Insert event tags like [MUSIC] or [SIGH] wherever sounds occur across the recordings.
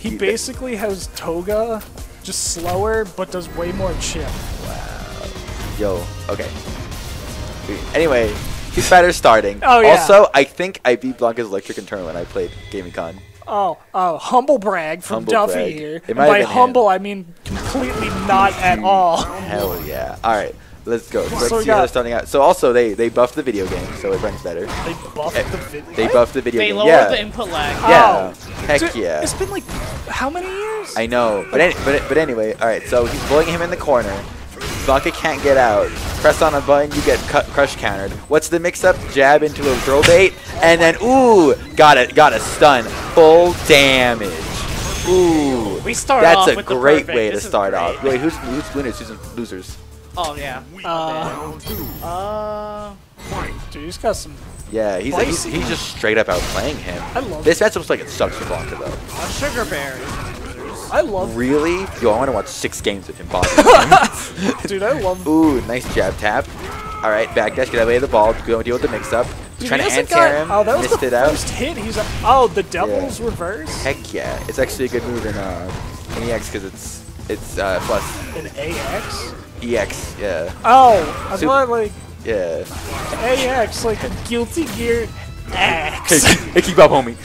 He basically has Toga, just slower, but does way more chip. Wow. Yo, okay. Anyway, he's better starting. Oh, yeah. Also, I think I beat Blanka's electric in tournament when I played Gaming Con. Oh, oh, humble brag from Humble Duffy brag. here. It And might have by humble, I mean completely not at all. Hell yeah. Alright, let's go. So let's So we see how they're starting out. So also, they, they buffed the video game, so it runs better. They buffed Eh, the video. They buffed the video They game. lowered yeah. the input lag. Yeah. Oh. Heck Dude, yeah. It's been like how many years? I know, but any, but but anyway, all right. So he's bullying him in the corner. Blanka can't get out. Press on a button, you get cut, crush countered. What's the mix-up? Jab into a throw bait, and then ooh, got it, got a stun, full damage. Ooh, We start that's off a with the great perfect. way to This is start great. off. Wait, who's who's winners? Who's losers? Oh yeah. Uh, Uh, dude, he's got some. Yeah, he's he's, he's just straight up outplaying him. I love This match looks like it sucks for Blanka though. a sugar berry. I love, Really? Yo, I want to watch six games with him. Bobby. [LAUGHS] dude. I love. Ooh, nice jab tap. All right, back backdash, get away with the ball, go deal with the mix-up. Dude, Trying to hasn't anti got- him, Oh, that was missed the it out. first hit. He's a, oh, the devil's reverse. Heck yeah, it's actually a good move in uh, in EX because it's it's uh, plus An AX. EX. Yeah, Oh, I Sup- thought like yeah. AX, like a Guilty Gear X. hey, [LAUGHS] keep up, homie.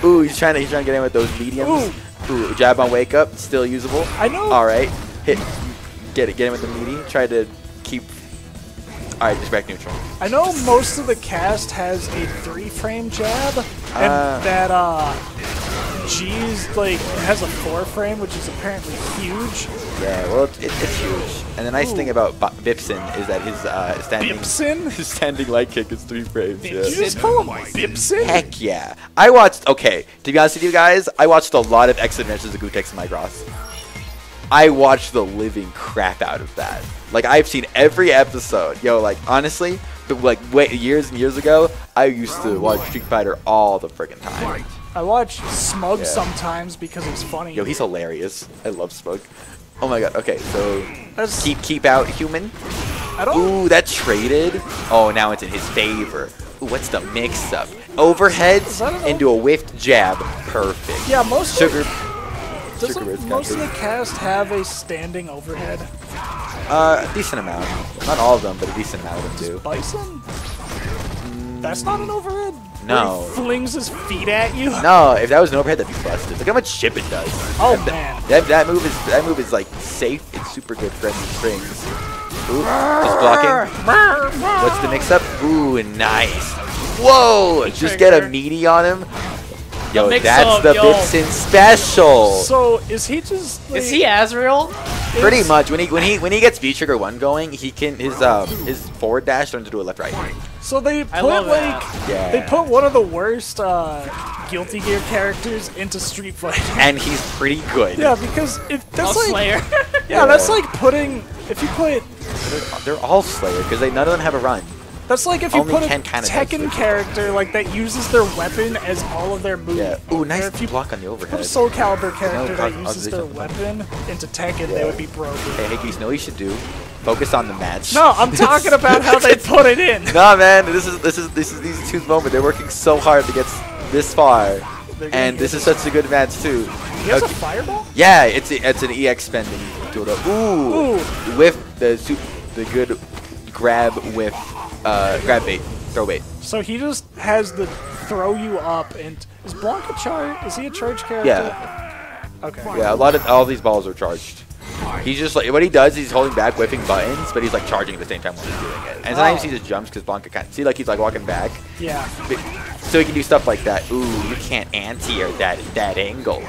[LAUGHS] Ooh, he's trying to he's trying to get in with those mediums. Ooh, jab on wake up, still usable. I know. All right, hit, get it, get him with the meaty. Try to keep. All right, just back neutral. I know most of the cast has a three-frame jab, and Uh. that uh, G's like has a four-frame, which is apparently huge. Yeah, well, it, it, it's huge. And the nice thing about Ba- Bipson is that his uh, standing Bipson? [LAUGHS] his standing light kick is three frames. Did you Yeah. just call him Bipson? Heck yeah! I watched. Okay, to be honest with you guys, I watched a lot of X Adventures of Gootecks and Mike Ross. I watched the living crap out of that. Like I've seen every episode. Yo, like honestly, but like wait, years and years ago, I used to watch Street Fighter all the freaking time. I watch Smug Yeah. sometimes because it's funny. Yo, he's hilarious. I love Smug. Oh my god. Okay, so That's- keep keep out human. I don't. Ooh, that traded. Oh, now it's in his favor. Ooh, what's the mix up? Overheads Is that an into a whiffed jab. Perfect. Yeah, most Sugar. Of, doesn't Sugar most of the cast have a standing overhead? Uh, a decent amount. Not all of them, but a decent amount of them do. Bison? That's not an overhead. No. Where he flings his feet at you. No, if that was an overhead, that'd be busted. Look how much chip it does. Oh, that, man. That, that move is that move is like safe. It's super good for ending strings. Ooh, just blocking. What's the mix up? Ooh, nice. Whoa! Just get a meaty on him. Yo, mix that's up, the yo. Bipson special. So is he just? Like, Is he Azrael? Pretty much when he when he when he gets V trigger one going, he can his um his forward dash turns into a left right. So they put like. Yeah. they put one of the worst uh, Guilty Gear characters into Street Fighter. And he's pretty good. yeah, because if that's Oh, like Slayer. [LAUGHS] yeah, that's like putting if you put They're, they're all Slayer because they none of them have a run. that's like if you Only put a Ken kinda Tekken character like that uses their weapon as all of their moves. Yeah. Ooh, nice if you block on the overhead. put overhead. a Soul Calibur character that I'll- I'll uses do their something. weapon into Tekken, they would be broken. Hey, Higgies, know what you should do? Focus on the match. No, I'm talking about how they [LAUGHS] put it in. Nah, man, this is this is this is these two's moment. They're working so hard to get this far, and this is such a good match too. He has a fireball? Yeah, it's a, it's an EX spending. Ooh, Ooh. whiff the the good grab whiff, uh, grab bait, throw bait. So he just has the throw you up and is Blanka charge? Is he a charge character? Yeah. Okay. Yeah, a lot of all these balls are charged. He's just like what he does. He's holding back, whiffing buttons, but he's like charging at the same time while he's doing it. And sometimes Oh. he just jumps because Blanka can't see. Like he's like walking back, Yeah. but, so he can do stuff like that. Ooh, you can't anti or that that angle.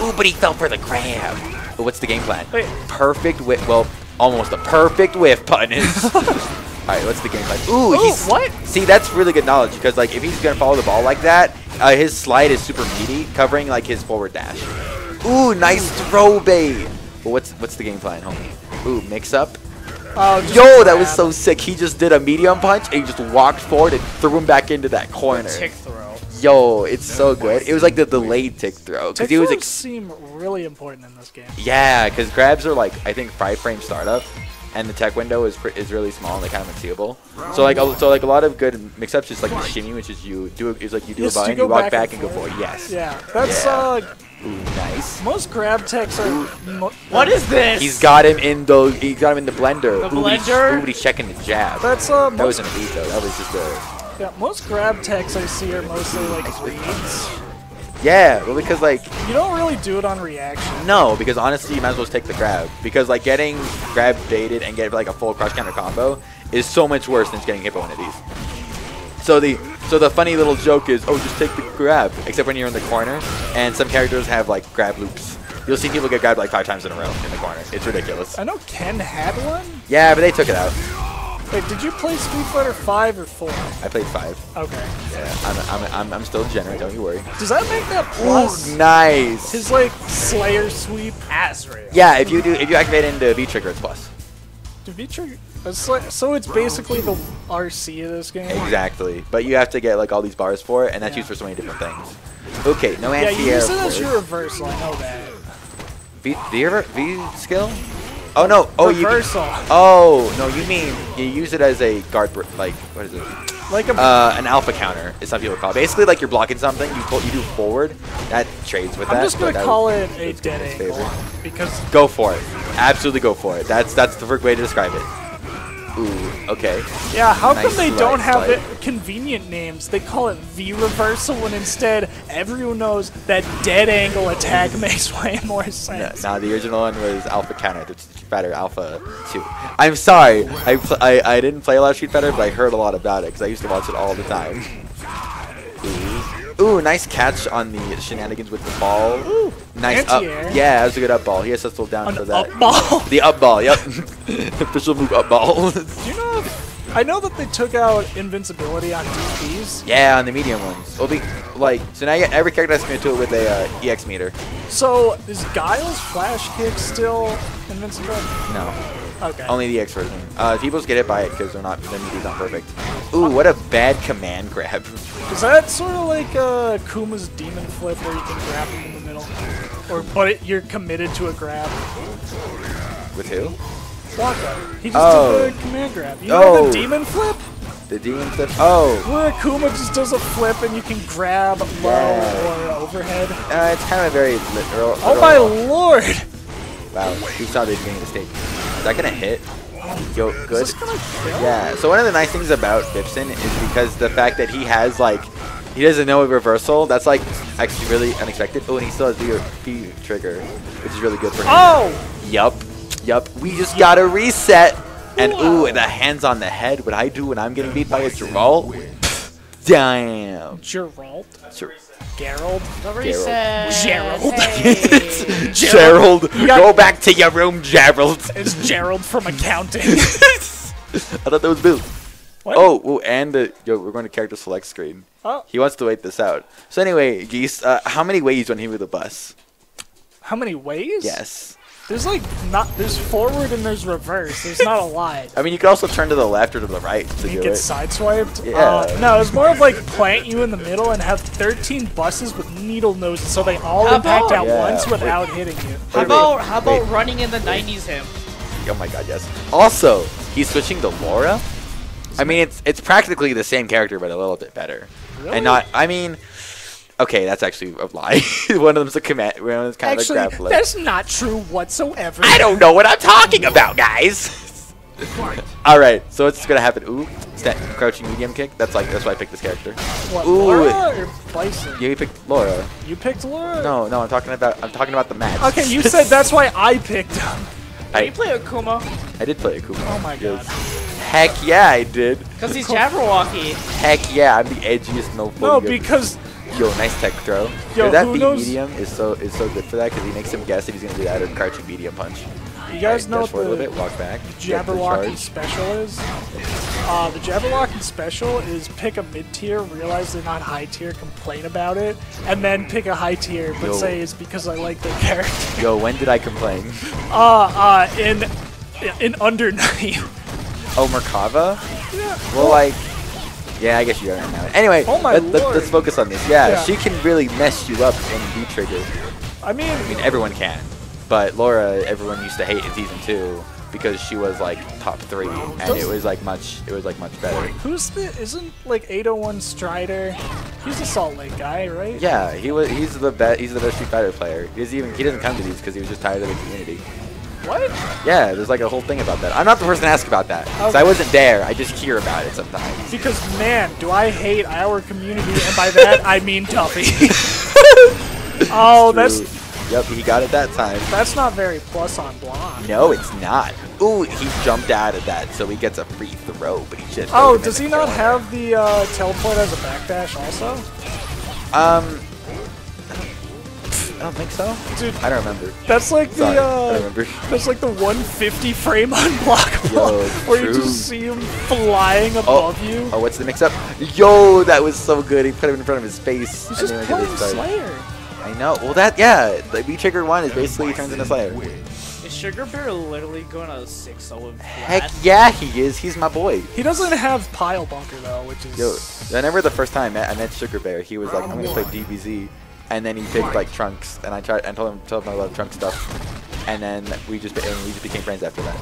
Ooh, but he fell for the grab. But what's the game plan? Wait. Perfect whiff. Well, almost a perfect whiff button. [LAUGHS] All right, what's the game plan? Ooh, Ooh, he's what? See, that's really good knowledge because like if he's gonna follow the ball like that, uh, his slide is super meaty, covering like his forward dash. Ooh, nice throw bait. But what's what's the game plan, homie? Ooh, mix up. Oh, just Yo, that was so sick. He just did a medium punch and he just walked forward and threw him back into that corner. Tick throw. Yo, it's so good. It was like the delayed tick throw because Tick he was throws ex- seem really important in this game. yeah, because grabs are like I think five frame startup, and the tech window is pre- is really small and like kind of unseeable. So like a, so like a lot of good mix-ups is like the shimmy, which is you do is like you do Yes, a you button, you walk back back, and and, go forward. Yes. Yeah, that's Yeah. uh, Ooh, nice. most grab techs are. What is this? He's got him in the he got him in the blender. The Ooh, blender? ooh, checking the jab. That's uh, That was most, an beat though. That was just a yeah, most grab techs I see are mostly like reads. yeah. Well, because like You don't really do it on reaction. no, because honestly, you might as well just take the grab because like getting grab baited and get like a full crush counter combo is so much worse than just getting hit by one of these. So the so the funny little joke is, oh, just take the grab. Except when you're in the corner, and some characters have like grab loops. You'll see people get grabbed like five times in a row in the corner. It's ridiculous. I know Ken had one. Yeah, but they took it out. Wait, did you play Street Fighter 5 or 4? I played five. Okay. Yeah, I'm, I'm, I'm, I'm still degenerate. Don't you worry. Does that make that plus Ooh, nice. his like Slayer sweep? Azrael. Yeah, if you do, if you activate into V trigger, it's plus. Do V-Trigger? It's like, so it's basically the RC of this game. Exactly. But you have to get like all these bars for it, and that's Yeah. used for so many different things. Okay, no Yeah, you anti-air. use it as your reversal. I know that. V, rever- V skill? Oh no! Oh you. reversal. Oh no! You mean you use it as a guard, like what is it? Like a Uh, an alpha counter is some people call it. Basically, like you're blocking something, you pull, you do forward. That trades with that. I'm just gonna call it a dead angle because Go for it. Absolutely go for it. That's that's the perfect way to describe it. Ooh, okay. yeah, how Nice come they don't have it convenient names? They call it V reversal when instead everyone knows that dead angle attack [LAUGHS] makes way more No, sense. nah, the original one was Alpha Counter, the Street Fighter Alpha 2. I'm sorry, I, I I didn't play a lot of Street Fighter, but I heard a lot about it because I used to watch it all the time. Ooh. Nice catch on the shenanigans with the ball. Ooh, Nice up. Yeah, that was a good up ball. He has to slow down An for that. up ball. [LAUGHS] The up ball, yep. [LAUGHS] Official move up ball. Do you know? If, I know that they took out invincibility on DPs. yeah, on the medium ones. It'll be like so now you, every character has to it with a uh, EX meter. So is Guile's flash kick still invincible? No. Okay. Only the X version. Uh, people just get hit by it because they're not, their media's not perfect. Ooh, what a bad command grab. Is that sort of like uh, Kuma's demon flip where you can grab him in the middle? Or but it, you're committed to a grab? With who? Waka. He just Oh. did the command grab. You know Oh. the demon flip? The demon flip? Oh, Where Kuma just does a flip and you can grab low Yeah. or overhead. uh, it's kind of very literal. Oh my lord! Wow, who saw the beginning of the stage? Is that gonna hit? Yo, good. this gonna kill? Yeah, so one of the nice things about Gibson is because the fact that he has, like, he doesn't know a reversal, that's, like, actually really unexpected. Oh, and he still has the V trigger, which is really good for him. Oh! Yup. Yup. We just gotta reset. And ooh, the hands on the head. What I do when I'm getting beat by a Geralt? Damn. Geralt? Ger- Gerald? The reset. Gerald. Hey. [LAUGHS] Gerald, go back to your room, Gerald. [LAUGHS] It's Gerald from accounting. [LAUGHS] I thought that was Bill. What? Oh, ooh, and the yo, we're going to character select screen. Oh, He wants to wait this out. So anyway, Geese, uh, how many ways when he with the bus? how many ways? Yes. There's like not. There's forward and there's reverse. There's not a [LAUGHS] lot. I mean, you could also turn to the left or to the right to You do get it. sideswiped. Yeah. Uh, no, it's more of like plant you in the middle and have 13 buses with needle noses, so they all How impact about- at Yeah, once wait. without hitting you. How Wait, about how about wait. running in the 90s him? Oh my god, yes. Also, he's switching to Laura. I mean, it's it's practically the same character, but a little bit better. Really? And not, I mean, okay, that's actually a lie. [LAUGHS] one of them's a command, one of them's kind Actually, of a grappler. that's not true whatsoever. I don't know what I'm talking about, guys. [LAUGHS] All right, so what's gonna happen? Ooh, sta crouching medium kick. That's like that's why I picked this character. What, Ooh. Laura or Bison? Yeah, you picked Laura. You picked Laura? No, no, I'm talking about I'm talking about the match. Okay, you said that's why I picked him. You I, play Akuma I did play Akuma. Oh my god. Heck yeah, I did. because he's Jabberwocky. Heck yeah, I'm the edgiest no No, because Yo, nice tech throw. Yo, Yo, that who B knows- medium is so is so good for that because he makes him guess if he's gonna do that or crouching medium punch. you guys Alright, know dash forward a little bit, walk back. the Jabberwocky special is? Uh, the Jabberwocky special is pick a mid tier, realize they're not high tier, complain about it, and then pick a high tier, but Yo. say it's because I like the [LAUGHS] character. Yo, when did I complain? Uh, uh, in in under [LAUGHS] nine. Oh, Merkava? yeah. Well, like, yeah, I guess you are now. Anyway, Oh my let, us focus on this. Yeah, Yeah. she can really mess you up in V trigger. I mean, I mean, everyone can, but Laura, everyone used to hate in season two. because she was like top three, and it was like much it was like much better. Who's the? Isn't like 801 Strider? He's a Salt Lake guy, right? Yeah, he was he's the best he's the best Street Fighter player. He's even he doesn't come to these because he was just tired of the community. What? Yeah, there's like a whole thing about that. I'm not the person to ask about that. 'cause I wasn't there. I just hear about it sometimes. Because man, do I hate our community, and by that I mean Duffy. [LAUGHS] oh, that's Yep, he got it that time. that's not very plus on blonde. No, it's not. Ooh, he jumped out of that, so he gets a free throw, but he just. Oh, does he not have the uh, teleport as a backdash also? Um, don't think so. Dude, I don't remember. that's like the Sorry, I uh, don't remember. that's like the 150 frame unblockable, Yo, where you just see him flying above you. Oh, what's the mix-up? Yo, that was so good. He put him in front of his face. He's and just then playing. Slayer. I know. Well, that yeah, the V trigger one is basically he turns into Slayer. Is Sugar Bear literally going to 6 0 with Heck yeah, he is. He's my boy. He doesn't have pile bunker though, which is Yo, I remember the first time I met, I met Sugar Bear. He was like, "I'm gonna play DBZ," and then he picked like Trunks, and I tried and told him told him I love Trunk stuff, and then we just and we just became friends after that.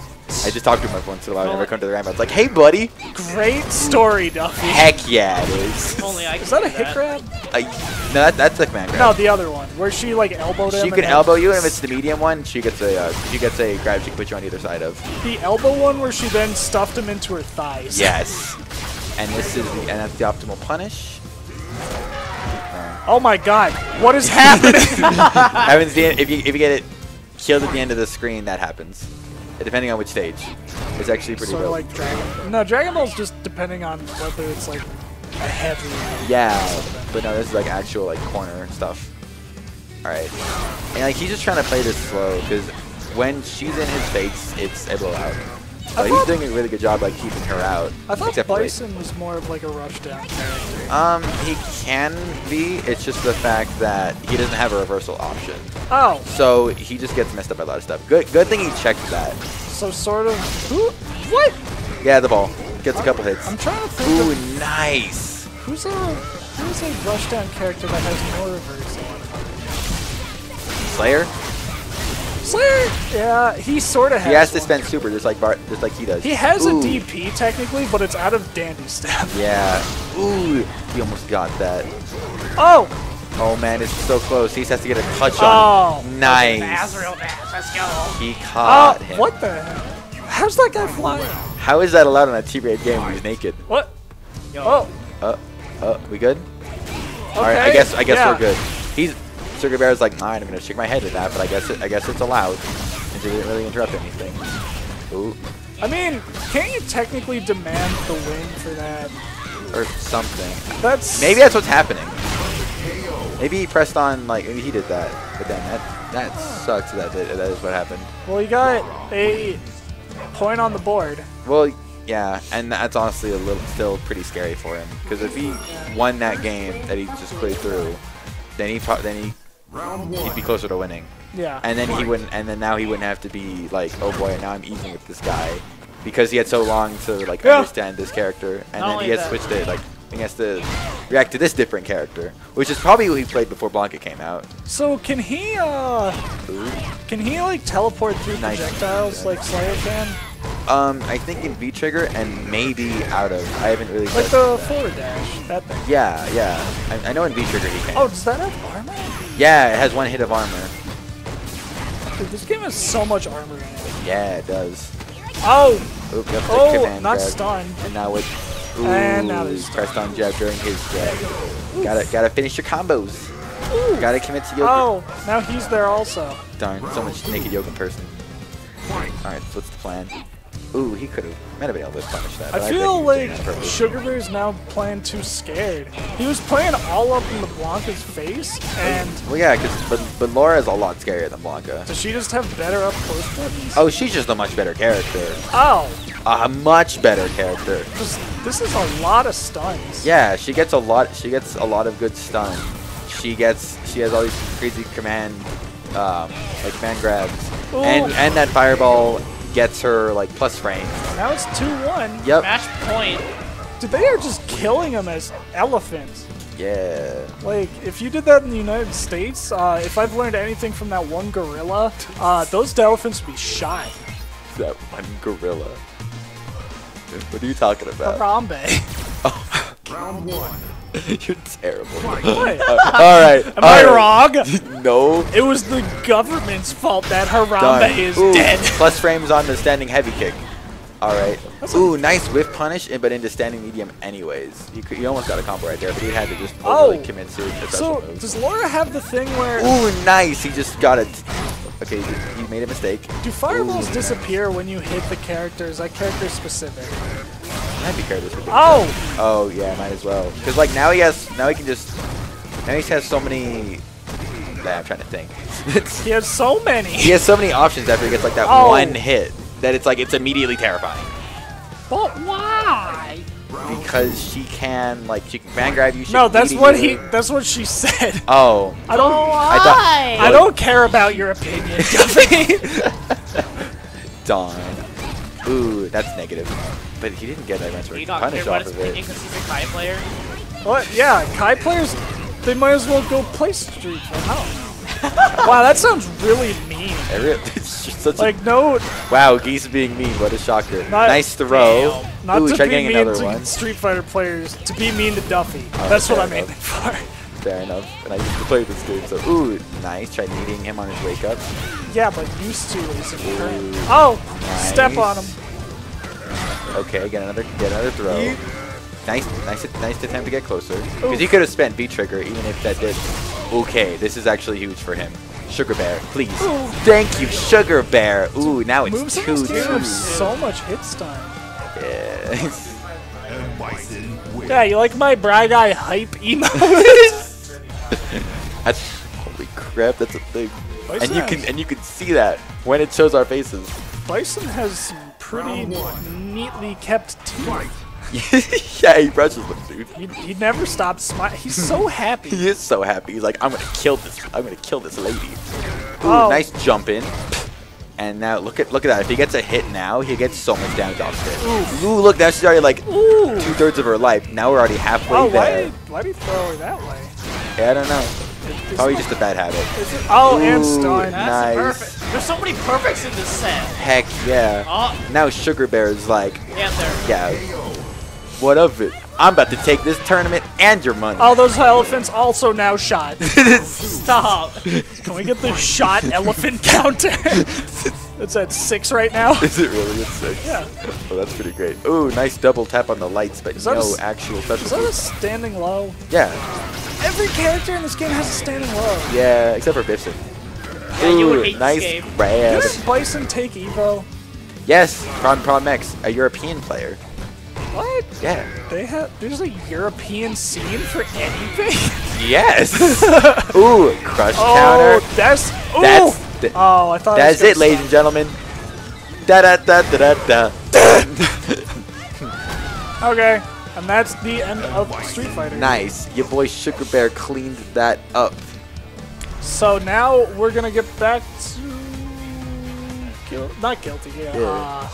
I just talked to him like once in a while. I never come to the ramp. I was like, "Hey, buddy." great story, Duffy. Heck yeah, it is. Only I Is that a hit grab? I, no, that, that's a command grab. No, the other one, where she like elbowed him. she and can elbow you, and if it's the medium one, she gets a uh, she gets a grab. She can put you on either side of. The elbow one where she then stuffed him into her thighs. Yes. And this is the and that's the optimal punish. Oh my god, what is happening? [LAUGHS] happens the, if you if you get it killed at the end of the screen, that happens. Depending on which stage. It's actually pretty sort of like Dragon. No, Dragon Ball's just depending on whether it's like a heavy. Yeah, but no, this is like actual like corner stuff. Alright. And like he's just trying to play this slow because when she's in his face, it's a blowout. But he's doing a really good job like keeping her out. I thought except. Bison was more of like a rushdown character. Um, he can be. It's just the fact that he doesn't have a reversal option. Oh, So he just gets messed up by a lot of stuff. Good good thing he checked that. so sort of. Who? What? Yeah, the ball. Gets a couple hits. I'm trying to think Ooh, of nice. who's a who's a rushdown character that has more reversal. Slayer? Slayer. Yeah, he sort of has. He has to one. spend super just like Bart, just like he does. He has Ooh. a DP technically, but it's out of Dandy Step. [LAUGHS] Yeah. Ooh, he almost got that. Oh, Oh man, it's so close. He just has to get a touch Oh. on. Nice. Azrael dash, let's go. He oh, caught him. what the? heck? How's that guy flying? How is that allowed in a T-Raid game when he's naked? What? Yo, Oh, Uh, uh, we good? okay. All right, I guess I guess yeah. we're good. He's Sugar Bear's like, all right, I'm gonna shake my head at that, but I guess it, I guess it's allowed. It didn't really interrupt anything. Ooh, I mean, can't you technically demand the win for that? or something. That's Maybe that's what's happening. Maybe he pressed on like maybe he did that, but then that that sucks. That did, that is what happened. Well, you got a point on the board. Well, yeah, and that's honestly a little still pretty scary for him because if he won that game that he just played through, then he then he he'd be closer to winning. Yeah. and then he wouldn't and then now he wouldn't have to be like oh boy now i'm even with this guy because he had so long to like Yeah. understand this character and Not then he has that- switched it like he has to react to this different character which is probably who he played before Blanka came out so can he uh Ooh. can he like teleport through Nice. projectiles like Slayer can? um i think in v trigger and maybe out of i haven't really Like the that. forward dash, that thing. yeah yeah I, I know in v trigger he can Oh, does that have armor? Yeah it has one hit of armor Dude, this game has so much armor in it. yeah it does Oh, Oop, yep, oh, not grab. stunned. and now with ooh, And now there's pressed on jab during his jab gotta gotta finish your combos Ooh. Gotta commit to yoga. Oh, now he's there also. Darn, so much naked yoga person. Alright, so what's the plan? Ooh, he could have. Might have been able to punish that. I feel was like doing that on purpose. Sugar Bear's now playing too scared. He was playing all up in the Blanka's face, and Well, yeah, because but, but Laura's a lot scarier than Blanka. does she just have better up close buttons? Oh, she's just a much better character. Oh, A much better character. this, this is a lot of stuns. Yeah, she gets a lot. She gets a lot of good stun. She gets. She has all these crazy command, um, like command grabs, and and that fireball gets her like plus frame. Now it's 2-1. Yep. Match point. Dude, they are just killing them as elephants. Yeah. Like, if you did that in the United States, uh, if I've learned anything from that one gorilla, uh, those elephants would be shy. that one gorilla. What are you talking about? Harambe. [LAUGHS] Round one. [LAUGHS] You're terrible. [LAUGHS] What? all right. Am I wrong? [LAUGHS] No. It was the government's fault that Harambe Done. is Ooh, dead. Plus frames on the standing heavy kick. All right. That's Ooh, nice whiff punish, eh, but into standing medium anyways. You, could, you almost got a combo right there, but he had to just Oh. overly commit to a special So, move. does Laura have the thing where Ooh, nice. He just got it. Okay, he, he made a mistake. do fireballs Ooh, disappear when you hit the character? Is that character specific? Might be careless. with it. Oh, Oh yeah, might as well. Cause like now he has, now he can just, now he has so many. Nah, I'm trying to think. [LAUGHS] he has so many. he has so many options after he gets like that Oh. one hit that it's like it's immediately terrifying. But why? Because she can like she can fan grab you. She No, that's what you. he. That's what she said. [LAUGHS] Oh, I don't. I thought. I don't care about your opinion, [LAUGHS] Duffy. Dawn. Ooh, that's negative. But he didn't get that much You don't punish off of it. because he's a Kai player. what? Yeah, Kai players. They might as well go play Street Fighter. [LAUGHS] I wow, that sounds really mean. It really- [LAUGHS] It's just such Like no, a wow, geese being mean. What a shocker. Not- nice throw. Damn. not Ooh, to try be getting mean another to one. Street Fighter players. To be mean to Duffy. Oh, That's what I'm aiming for. Fair enough. And I used to play this game, so ooh, nice. Try kneading him on his wake up. Yeah, but used to is a. Ooh, Oh, step on him. Nice. Okay, get another get another throw. Yeet. Nice, nice, nice attempt to get closer. Because he could have spent V trigger even if that did. Okay, this is actually huge for him. Sugar Bear, please. Ooh. Thank you, Sugar Bear. Ooh, now it's Moves two this two. have so much hit stun. Yes. And Bison wins. Yeah, you like my brag eye hype emo? [LAUGHS] [LAUGHS] That's holy crap. That's a thing. Bison And you can and you can see that when it shows our faces. Bison has some pretty Round one. Neatly kept teeth. [LAUGHS] yeah, he brushes them, dude. He, he never stops smiling. He's so [LAUGHS] happy. He is so happy. He's like, I'm gonna kill this. I'm gonna kill this lady. Ooh, Oh. nice jump in. And now look at look at that. If he gets a hit now, he gets so much damage off it. Ooh, look, that's already like Ooh. two thirds of her life. Now we're already halfway Oh, why there. did, why did he throw her that way? Yeah, I don't know. Oh, Probably just a bad habit. it- oh, and Ooh, stun. That's Nice. perfect. There's so many perfects in this set. Heck yeah. Oh, Now Sugar Bear is like, yeah, what of it? I'm about to take this tournament and your money. All those elephants also now shot. [LAUGHS] Stop. Can we get the shot elephant [LAUGHS] counter? it's at six right now. Is it really? It's six. Yeah. Oh, that's pretty great. Ooh, nice double tap on the lights, but a no s- actual Is that special. a standing low? Yeah, Every character in this game has a standing low. yeah, except for Bison. Yeah, you would Ooh, hate this nice game. grab. Didn't Bison take Evo? Yes, Prom Problem X, a European player. What? Yeah. They have. There's a European scene for anything. [LAUGHS] Yes. [LAUGHS] Ooh, crush oh, counter. that's. Ooh. That's the- oh, I thought. That's it, ladies and gentlemen. Da da da da da da. Okay, and that's the end of Street Fighter. nice. Your boy Sugar Bear cleaned that up. So now we're gonna get back to. Guil- not guilty. Yeah. Yeah. Uh,